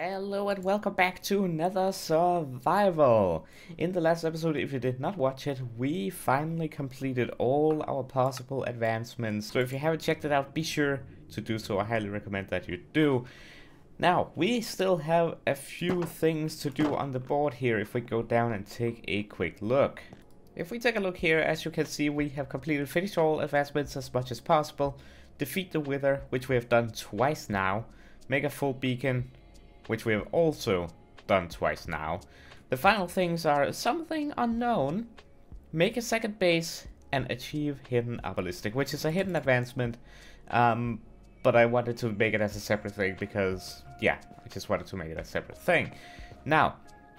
Hello and welcome back to Nether Survival. In the last episode, if you did not watch it, we finally completed all our possible advancements. So if you haven't checked it out, be sure to do so. I highly recommend that you do. Now, we still have a few things to do on the board here if we go down and take a quick look. If we take a look here, as you can see, we have completed finish all advancements as much as possible, defeat the Wither, which we have done twice now, make a full beacon, which we have also done twice now. The final things are something unknown, make a second base, and achieve hidden obelisk, which is a hidden advancement, um, but I wanted to make it as a separate thing because, yeah, I just wanted to make it a separate thing. Now,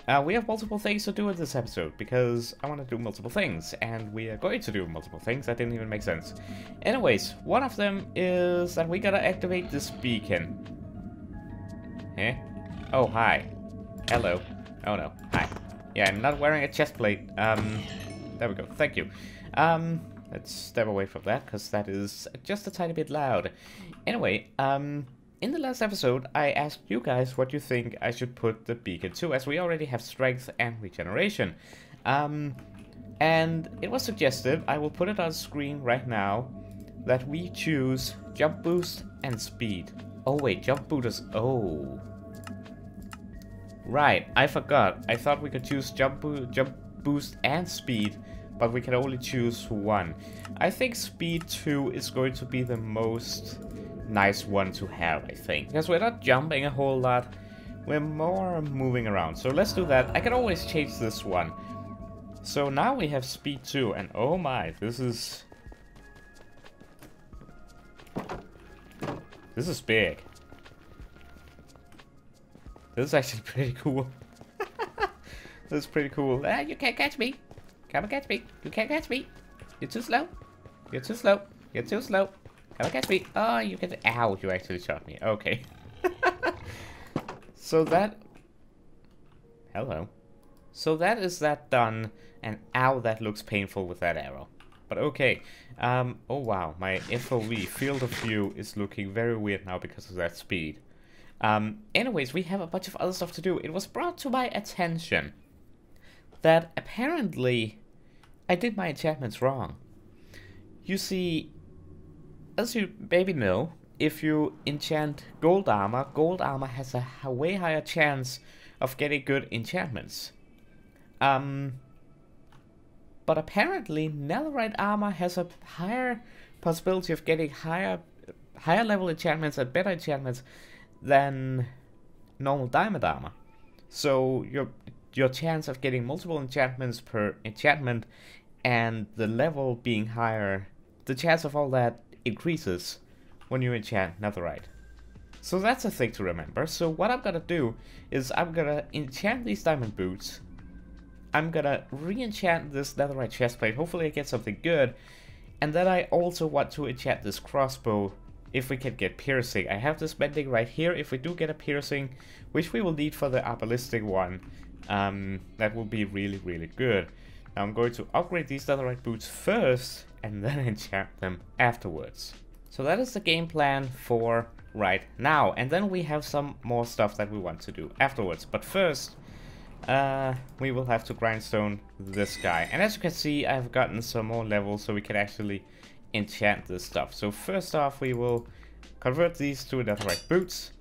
uh, we have multiple things to do in this episode because I want to do multiple things, and we are going to do multiple things. That didn't even make sense. Anyways, one of them is that we gotta activate this beacon. Eh? Oh, hi. Hello. Oh no, hi. Yeah, I'm not wearing a chest plate. Um, there we go, thank you. Um, let's step away from that, because that is just a tiny bit loud. Anyway, um, in the last episode, I asked you guys what you think I should put the beacon to, as we already have strength and regeneration. Um, and it was suggested, I will put it on screen right now, that we choose jump boost and speed. Oh wait, jump boost is... Oh. Right, I forgot. I thought we could choose jump, bo jump boost and speed, but we can only choose one. I think speed 2 is going to be the most nice one to have, I think. Because we're not jumping a whole lot, we're more moving around. So let's do that. I can always change this one. So now we have speed 2, and oh my, this is... This is big. This is actually pretty cool. this is pretty cool. Ah, you can't catch me. Come and catch me. You can't catch me. You're too slow. You're too slow. You're too slow. Come and catch me. Oh, you can. Ow, you actually shot me. Okay. so that... Hello. So that is that done. And ow, that looks painful with that arrow. But okay. Um, oh wow, my FOV, field of view, is looking very weird now because of that speed. Um, anyways, we have a bunch of other stuff to do. It was brought to my attention that apparently I did my enchantments wrong. You see, as you maybe know, if you enchant gold armor, gold armor has a, way higher chance of getting good enchantments. Um, but apparently netherite armor has a higher possibility of getting higher higher level enchantments and better enchantments than normal diamond armor. So your your chance of getting multiple enchantments per enchantment and the level being higher, the chance of all that increases when you enchant netherite. So that's a thing to remember. So what I'm gonna do is I'm gonna enchant these diamond boots. I'm gonna re-enchant this netherite chestplate. Hopefully I get something good. And then I also want to enchant this crossbow if we can get piercing. I have this mending right here. If we do get a piercing, which we will need for the obelisk one, um, that will be really, really good. Now I'm going to upgrade these netherite boots first and then enchant them afterwards. So that is the game plan for right now. And then we have some more stuff that we want to do afterwards. But first, uh, we will have to grindstone this guy. And as you can see, I've gotten some more levels so we can actually enchant this stuff. So first off, we will convert these to netherite boots.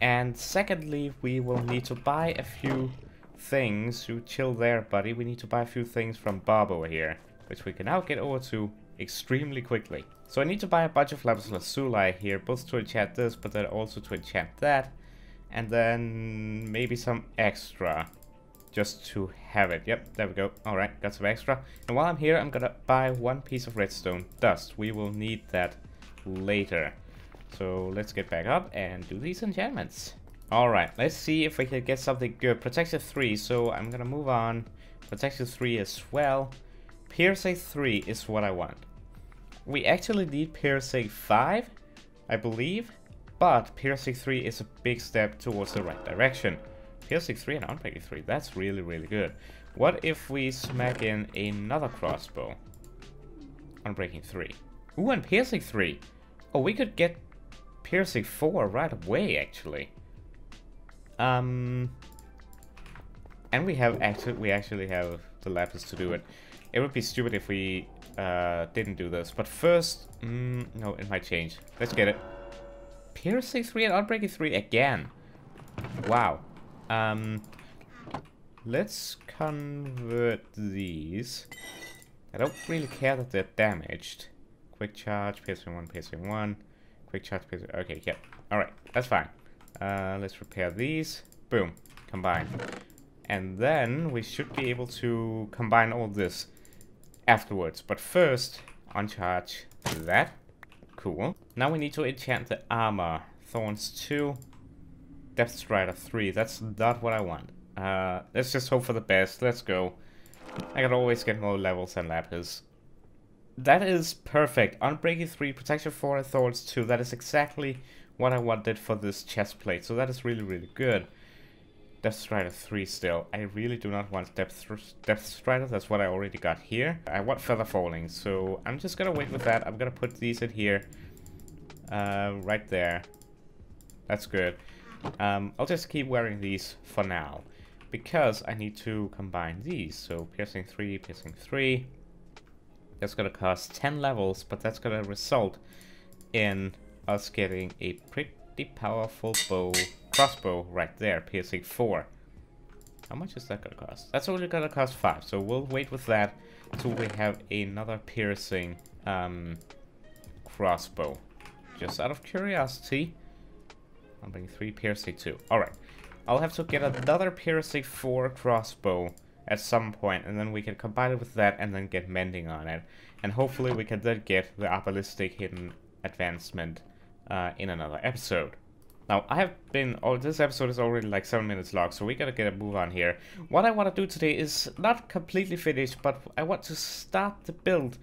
And secondly, we will need to buy a few things. You chill there, buddy. We need to buy a few things from Bob over here, which we can now get over to extremely quickly. So I need to buy a bunch of lapis lazuli here, both to enchant this, but then also to enchant that. And then maybe some extra just to have it. Yep, there we go. Alright, got some extra. And while I'm here, I'm gonna buy one piece of redstone dust. We will need that later. So let's get back up and do these enchantments. Alright, let's see if we can get something good. Protection 3, so I'm gonna move on. Protection 3 as well. Piercing 3 is what I want. We actually need Piercing 5, I believe. But Piercing 3 is a big step towards the right direction. Piercing 3 and Unbreaking 3, that's really, really good. What if we smack in another crossbow? Unbreaking 3. Ooh, and Piercing 3! Oh, we could get Piercing 4 right away, actually. Um, and we have actually we actually have the lapis to do it. It would be stupid if we uh, didn't do this. But first, mm, no, it might change. Let's get it. Piercing 3 and Unbreaking 3 again. Wow. Um, let's convert these. I don't really care that they're damaged. Quick charge, piercing 1, piercing 1. Quick charge, piercing... Okay, yep. Alright, that's fine. Uh, let's repair these. Boom. Combine. And then we should be able to combine all this afterwards. But first, uncharge that. Cool. Now we need to enchant the armor. Thorns 2, Depth Strider 3. That's not what I want. Uh, let's just hope for the best. Let's go. I can always get more levels than Lapis. That is perfect. Unbreaking 3, Protection 4, and Thorns 2. That is exactly what I wanted for this chest plate. So that is really, really good. Depth Strider 3 still. I really do not want Depth, Depth Strider, that's what I already got here. I want Feather Falling, so I'm just gonna wait with that. I'm gonna put these in here. Uh, right there. That's good. Um, I'll just keep wearing these for now. Because I need to combine these. So Piercing 3, Piercing 3. That's gonna cost 10 levels, but that's gonna result in us getting a pretty powerful bow crossbow right there, piercing 4. How much is that gonna cost? That's only gonna cost 5, so we'll wait with that till we have another piercing um, crossbow. Just out of curiosity. I'm bringing 3 piercing 2. Alright. I'll have to get another piercing 4 crossbow at some point, and then we can combine it with that and then get mending on it. And hopefully we can then get the Arbalistic Hidden Advancement uh, in another episode. Now, I have been, oh, this episode is already like 7 minutes long, so we gotta get a move on here. What I want to do today is not completely finished, but I want to start the build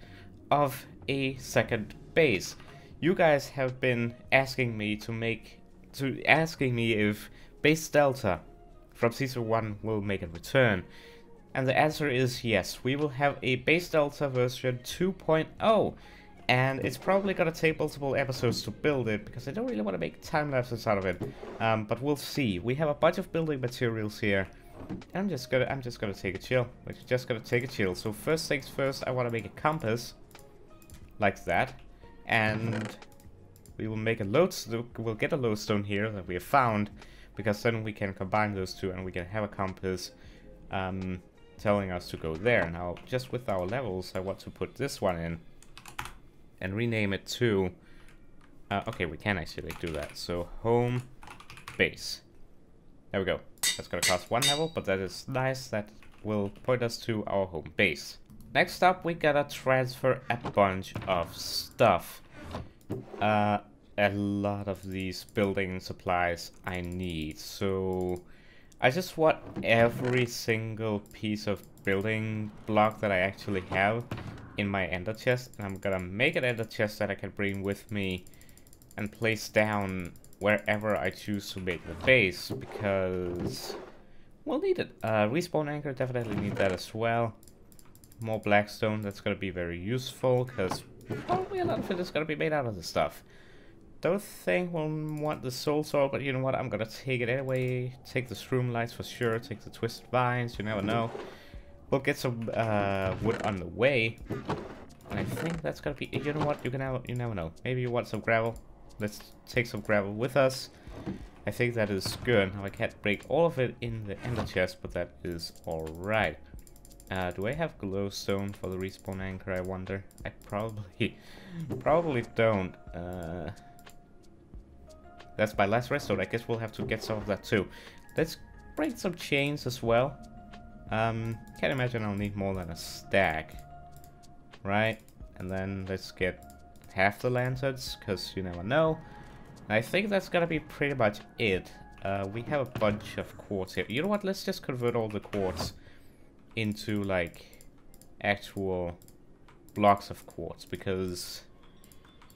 of a second base. You guys have been asking me to make, to asking me if Base Delta from Season 1 will make a return. And the answer is yes, we will have a Base Delta version 2.0 and it's probably gonna take multiple episodes to build it because I don't really want to make time lapses out of it. Um, but we'll see. We have a bunch of building materials here. I'm just gonna I'm just gonna take a chill. We're just gonna take a chill. So first things first, I want to make a compass like that, and we will make a lodestone. We'll get a lodestone here that we have found because then we can combine those two and we can have a compass um, telling us to go there. Now, just with our levels, I want to put this one in and rename it to... Uh, okay, we can actually do that. So, home base. There we go. That's gonna cost one level, but that is nice. That will point us to our home base. Next up, we gotta transfer a bunch of stuff. Uh, a lot of these building supplies I need. So, I just want every single piece of building block that I actually have in my ender chest and I'm gonna make an ender chest that I can bring with me and place down wherever I choose to make the base because we'll need it. Uh, respawn anchor definitely need that as well. More blackstone, that's gonna be very useful because probably a lot of it is gonna be made out of this stuff. Don't think we'll want the soul sword, but you know what, I'm gonna take it anyway. Take the shroom lights for sure, take the twisted vines, you never know. We'll get some uh, wood on the way. And I think that's gonna be. You know what? You can have. You never know. Maybe you want some gravel. Let's take some gravel with us. I think that is good. Now I can't break all of it in the ender chest, but that is all right. Uh, do I have glowstone for the respawn anchor? I wonder. I probably, probably don't. Uh, that's my last redstone. I guess we'll have to get some of that too. Let's break some chains as well. Um, can't imagine I'll need more than a stack. Right? And then let's get half the lanterns, because you never know. I think that's gonna be pretty much it. Uh, we have a bunch of quartz here. You know what? Let's just convert all the quartz into, like, actual blocks of quartz, because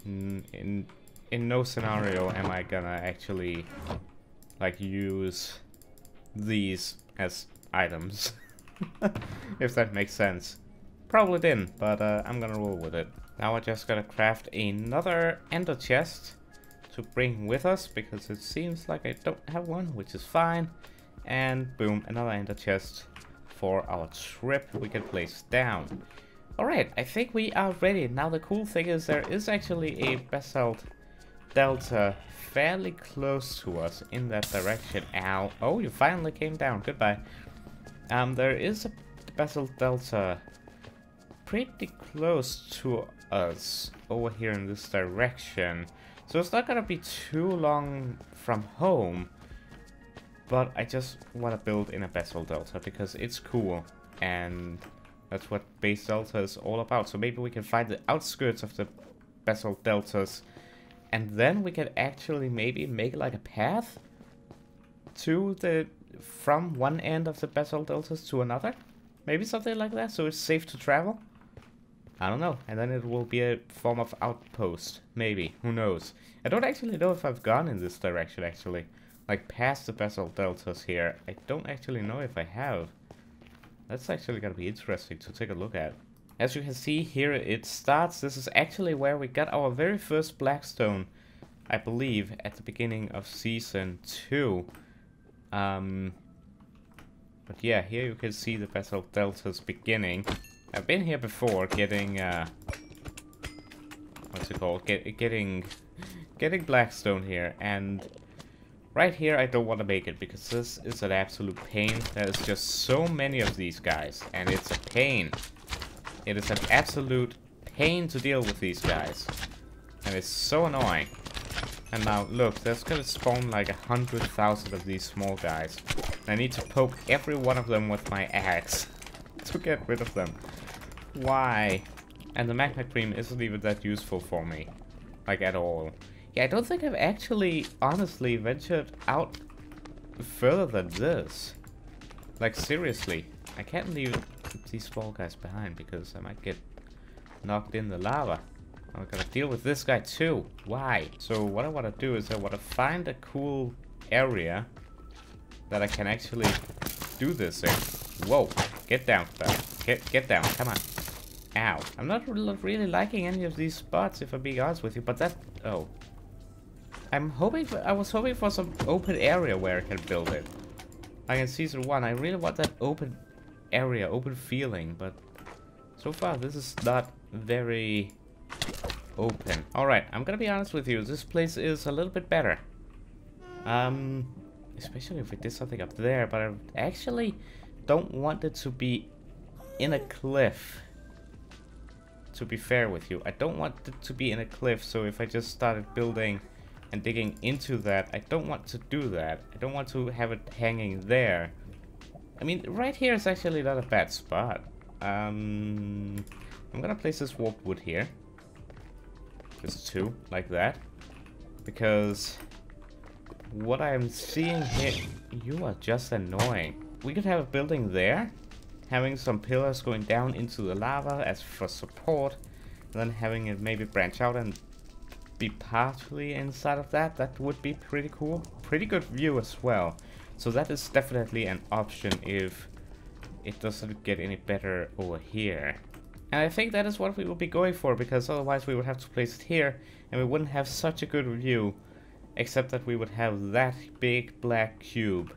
in, in, no scenario am I gonna actually, like, use these as items. if that makes sense. Probably didn't, but uh, I'm gonna roll with it. Now I just gotta craft another ender chest to bring with us because it seems like I don't have one, which is fine. And boom, another ender chest for our trip we can place down. Alright, I think we are ready. Now the cool thing is there is actually a basalt delta fairly close to us in that direction. Ow. Oh, you finally came down. Goodbye. Um, there is a basalt delta pretty close to us over here in this direction. So it's not gonna be too long from home. But I just want to build in a Basalt Delta because it's cool. And that's what Base Delta is all about. So maybe we can find the outskirts of the Basalt Deltas. And then we can actually maybe make like a path to the from one end of the Basalt Deltas to another. Maybe something like that, so it's safe to travel. I don't know. And then it will be a form of outpost. Maybe. Who knows? I don't actually know if I've gone in this direction, actually like past the basalt deltas here. I don't actually know if I have. That's actually gonna be interesting to take a look at. As you can see here it starts, this is actually where we got our very first blackstone, I believe, at the beginning of season 2. Um, but yeah, here you can see the basalt deltas beginning. I've been here before getting, uh, what's it called, Get, getting, getting blackstone here, and Right here, I don't want to make it, because this is an absolute pain. There's just so many of these guys, and it's a pain. It is an absolute pain to deal with these guys. And it's so annoying. And now, look, there's gonna spawn like a hundred thousand of these small guys. I need to poke every one of them with my axe to get rid of them. Why? And the magma cream isn't even that useful for me. Like, at all. Yeah, I don't think I've actually, honestly, ventured out further than this. Like, seriously. I can't leave these small guys behind because I might get knocked in the lava. I'm gonna deal with this guy too. Why? So what I want to do is I want to find a cool area that I can actually do this in. Whoa, get down, fella. Get, get down, come on. Ow. I'm not really liking any of these spots, if I'm being honest with you, but that... Oh, I'm hoping for, I was hoping for some open area where I can build it. Like in season one, I really want that open area, open feeling, but so far this is not very open. Alright, I'm gonna be honest with you, this place is a little bit better. Um, especially if we did something up there, but I actually don't want it to be in a cliff. To be fair with you, I don't want it to be in a cliff, so if I just started building and digging into that. I don't want to do that. I don't want to have it hanging there. I mean, right here is actually not a bad spot. Um, I'm gonna place this warp wood here. Just two, like that. Because what I'm seeing here... You are just annoying. We could have a building there. Having some pillars going down into the lava as for support. And then having it maybe branch out and be partially inside of that, that would be pretty cool. Pretty good view as well. So that is definitely an option if it doesn't get any better over here. And I think that is what we will be going for, because otherwise we would have to place it here, and we wouldn't have such a good view, except that we would have that big black cube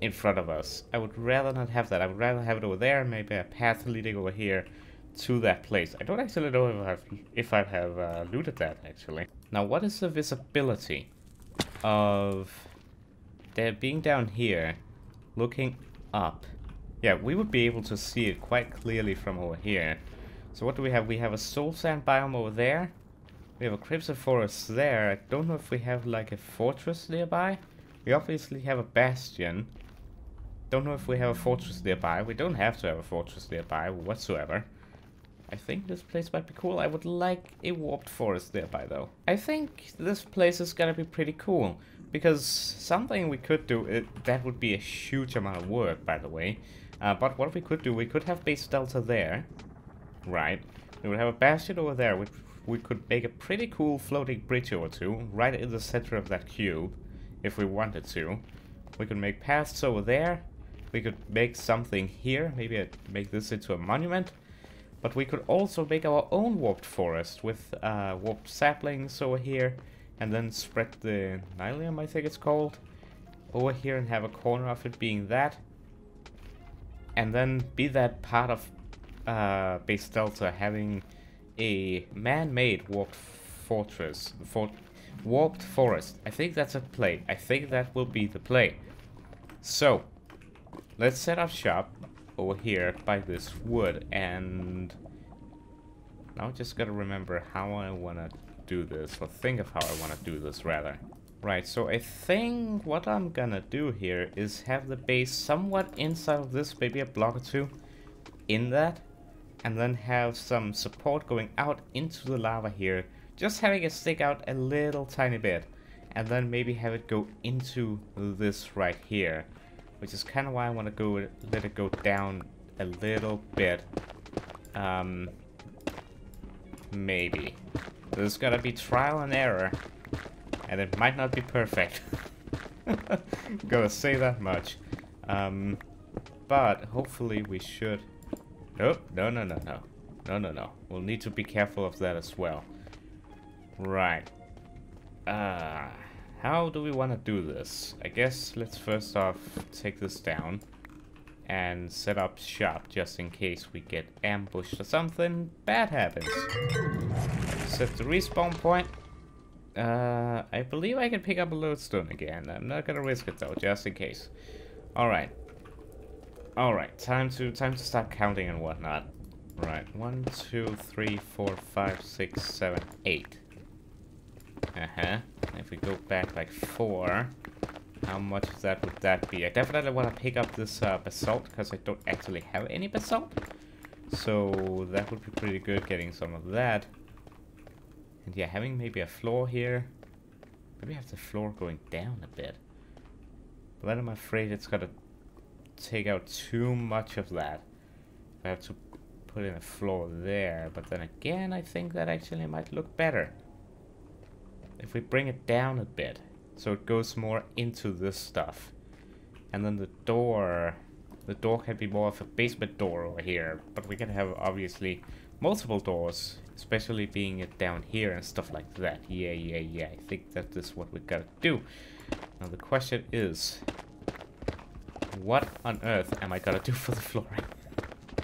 in front of us. I would rather not have that. I would rather have it over there, maybe a path leading over here, to that place. I don't actually know if I've, if I have uh, looted that, actually. Now, what is the visibility of there being down here, looking up? Yeah, we would be able to see it quite clearly from over here. So what do we have? We have a soul sand biome over there. We have a crimson forest there. I don't know if we have like a fortress nearby. We obviously have a bastion. Don't know if we have a fortress nearby. We don't have to have a fortress nearby whatsoever. I think this place might be cool. I would like a warped forest nearby though. I think this place is gonna be pretty cool. Because something we could do, it, that would be a huge amount of work by the way. Uh, but what we could do, we could have base delta there. Right. We would have a bastion over there, which we could make a pretty cool floating bridge over to, right in the center of that cube, if we wanted to. We could make paths over there. We could make something here, maybe I'd make this into a monument. But we could also make our own warped forest with uh, warped saplings over here. And then spread the Nylium, I think it's called, over here and have a corner of it being that. And then be that part of uh, Base Delta having a man-made warped fortress, for warped forest. I think that's a play. I think that will be the play. So, let's set up shop over here by this wood and now I just gotta remember how I wanna do this or think of how I wanna do this rather. Right, so I think what I'm gonna do here is have the base somewhat inside of this, maybe a block or two in that and then have some support going out into the lava here, just having it stick out a little tiny bit, and then maybe have it go into this right here, which is kind of why I want to go let it go down a little bit. Um, maybe. There's gotta be trial and error, and it might not be perfect. Gotta say that much. Um, but hopefully we should Oh, no, no, no, no. No, no, no. We'll need to be careful of that as well. Right. Uh, how do we want to do this? I guess let's first off take this down and set up shop just in case we get ambushed or something bad happens. Set the respawn point. Uh, I believe I can pick up a lodestone again. I'm not gonna risk it though, just in case. Alright, Alright, time to time to start counting and whatnot. Right, one, two, three, four, five, six, seven, eight. Uh-huh. If we go back like four, how much of that would that be? I definitely want to pick up this uh, basalt because I don't actually have any basalt. So that would be pretty good getting some of that. And yeah, having maybe a floor here. Maybe have the floor going down a bit. But then I'm afraid it's gonna take out too much of that. I have to put in a floor there, but then again, I think that actually might look better. If we bring it down a bit, so it goes more into this stuff. And then the door, the door can be more of a basement door over here, but we can have obviously multiple doors, especially being it down here and stuff like that. Yeah, yeah, yeah, I think that is what we gotta do. Now the question is, what on earth am I gonna do for the flooring?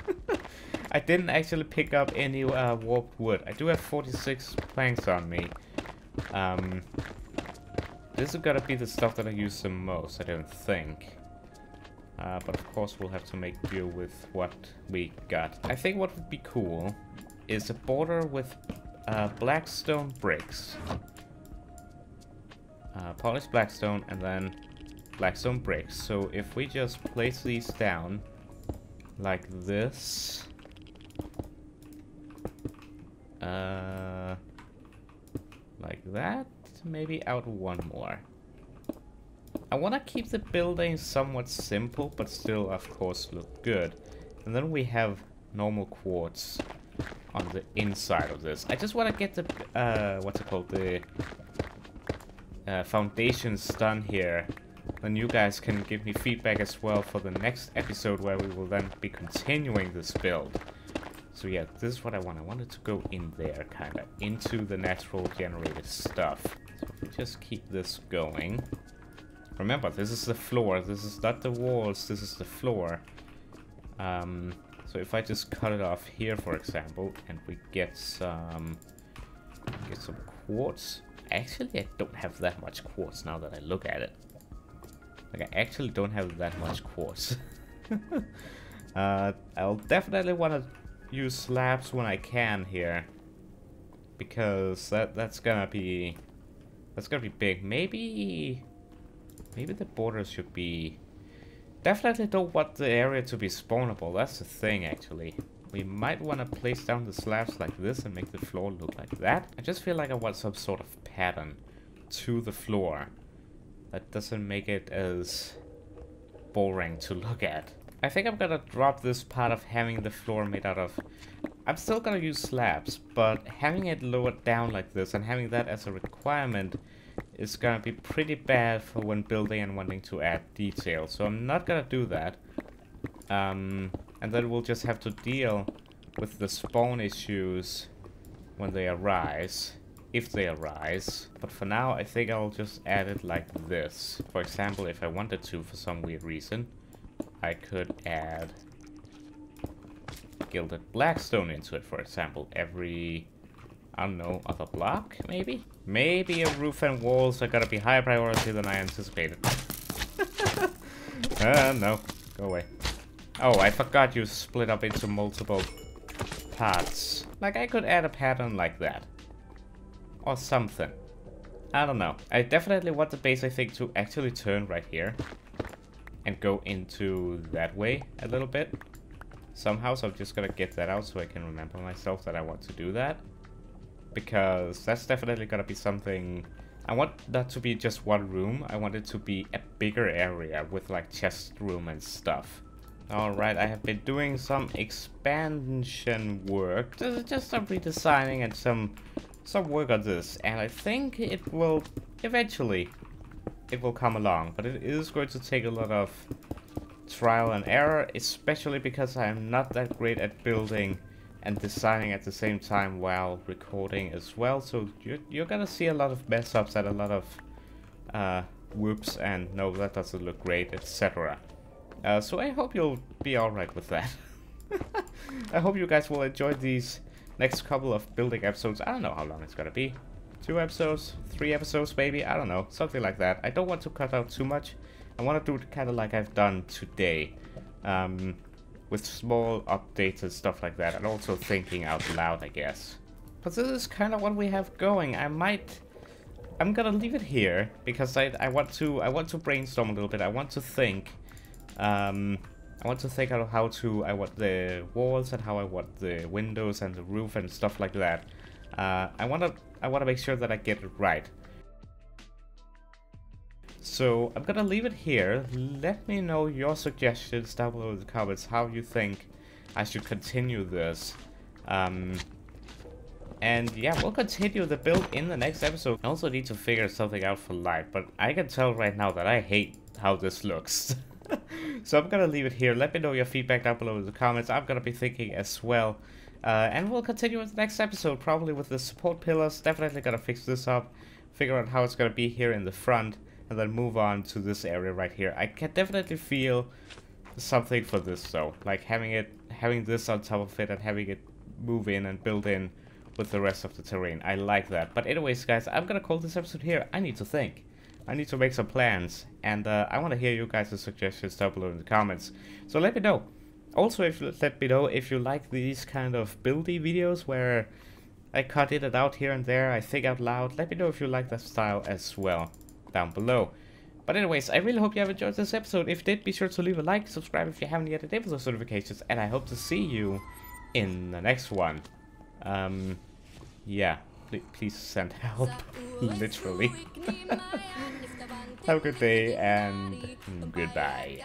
I didn't actually pick up any uh, warped wood. I do have 46 planks on me. Um, this is gonna be the stuff that I use the most, I don't think. Uh, but of course we'll have to make do with what we got. I think what would be cool is a border with uh, blackstone bricks. Uh, polished blackstone and then blackstone bricks. So if we just place these down like this, uh, that, maybe out one more. I want to keep the building somewhat simple, but still, of course, look good. And then we have normal quartz on the inside of this. I just want to get the, uh, what's it called, the uh, foundations done here then you guys can give me feedback as well for the next episode where we will then be continuing this build. So yeah, this is what I want. I wanted to go in there, kind of, into the natural generated stuff. So if we just keep this going. Remember, this is the floor. This is not the walls. This is the floor. Um, so if I just cut it off here, for example, and we get some, get some quartz. Actually, I don't have that much quartz now that I look at it. Like, I actually don't have that much quartz. uh, I'll definitely want to use slabs when I can here. Because that that's gonna be... That's gonna be big. Maybe... Maybe the borders should be... Definitely don't want the area to be spawnable. That's the thing, actually. We might want to place down the slabs like this and make the floor look like that. I just feel like I want some sort of pattern to the floor that doesn't make it as boring to look at. I think I'm gonna drop this part of having the floor made out of... I'm still gonna use slabs, but having it lowered down like this and having that as a requirement is gonna be pretty bad for when building and wanting to add detail. So I'm not gonna do that. Um, and then we'll just have to deal with the spawn issues when they arise, if they arise. But for now, I think I'll just add it like this. For example, if I wanted to for some weird reason, I could add gilded blackstone into it, for example, every, I don't know, other block, maybe? Maybe a roof and walls are gonna be higher priority than I anticipated. uh, no. Go away. Oh, I forgot you split up into multiple parts. Like, I could add a pattern like that. Or something. I don't know. I definitely want the base, I think, to actually turn right here. And go into that way a little bit. Somehow, so I'm just gonna get that out so I can remember myself that I want to do that. Because that's definitely gonna be something... I want that to be just one room. I want it to be a bigger area with like chest room and stuff. Alright, I have been doing some expansion work, just some redesigning and some some work on this, and I think it will eventually it will come along, but it is going to take a lot of trial and error, especially because I'm not that great at building and designing at the same time while recording as well, so you're, you're gonna see a lot of mess ups and a lot of uh, whoops and no that doesn't look great, etc. Uh, so I hope you'll be alright with that. I hope you guys will enjoy these next couple of building episodes. I don't know how long it's gonna be. Two episodes? Three episodes maybe? I don't know. Something like that. I don't want to cut out too much. I want to do it kind of like I've done today. Um, with small updates and stuff like that. And also thinking out loud, I guess. But this is kind of what we have going. I might... I'm gonna leave it here because I, I want to I want to brainstorm a little bit. I want to think um, I want to think out how to, I want the walls and how I want the windows and the roof and stuff like that. Uh, I want to, I want to make sure that I get it right. So I'm gonna leave it here. Let me know your suggestions down below in the comments how you think I should continue this. Um, and yeah, we'll continue the build in the next episode. I also need to figure something out for light, but I can tell right now that I hate how this looks. so I'm gonna leave it here. Let me know your feedback down below in the comments. I'm gonna be thinking as well. Uh, and we'll continue with the next episode, probably with the support pillars. Definitely gonna fix this up, figure out how it's gonna be here in the front, and then move on to this area right here. I can definitely feel something for this though, like having it, having this on top of it and having it move in and build in with the rest of the terrain. I like that. But anyways, guys, I'm gonna call this episode here. I need to think. I need to make some plans, and uh, I want to hear you guys' suggestions down below in the comments. So let me know. Also, if let me know if you like these kind of buildy videos where I cut it out here and there, I think out loud. Let me know if you like that style as well down below. But anyways, I really hope you have enjoyed this episode. If you did, be sure to leave a like, subscribe if you haven't yet, enable those notifications, and I hope to see you in the next one. Um, yeah please send help. Literally. Have a good day and mm, goodbye.